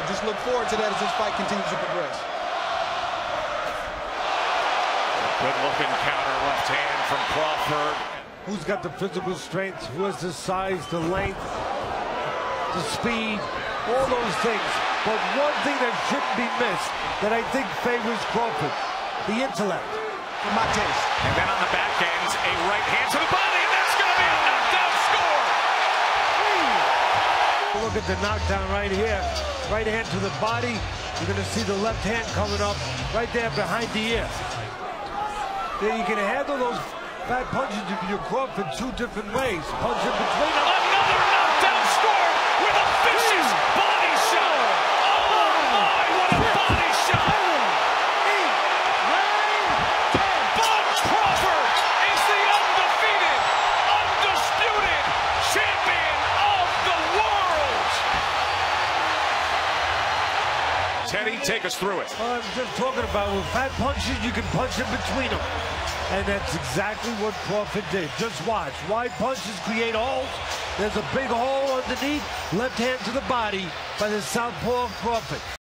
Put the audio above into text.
So just look forward to that as this fight continues to progress. Good looking counter left hand from Crawford. Who's got the physical strength? Who has the size, the length, the speed, all those things. But one thing that shouldn't be missed that I think favors Crawford, the intellect. For my taste. And then on the back end, a right hand to the body, and that's going to be a knockdown score. Look at the knockdown right here. Right hand to the body. You're going to see the left hand coming up right there behind the ear. Then you can handle those bad punches if you Crawford two different ways. Punch in between Teddy, take us through it. Well, I was just talking about with fat punches, you can punch in between them. And that's exactly what Crawford did. Just watch. Wide punches create holes. There's a big hole underneath. Left hand to the body by the southpaw Crawford.